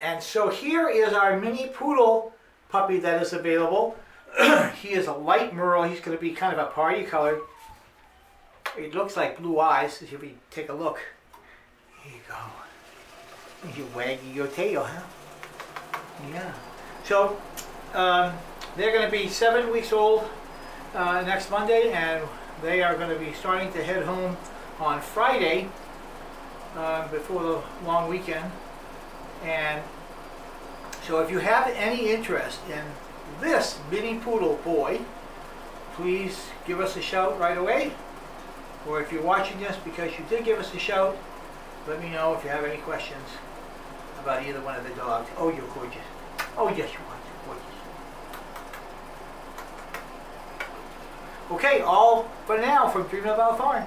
And so here is our mini poodle puppy that is available. he is a light merle. He's going to be kind of a party color. It looks like blue eyes if you take a look. Here you go. You're wagging your tail, huh? Yeah. So um, they're going to be seven weeks old uh, next Monday, and they are going to be starting to head home on Friday uh, before the long weekend. And so if you have any interest in this mini poodle boy, please give us a shout right away. Or if you're watching this because you did give us a shout, let me know if you have any questions about either one of the dogs. Oh, you're gorgeous. Oh, yes, you are. Gorgeous. Okay, all for now from Dreaming About Farm.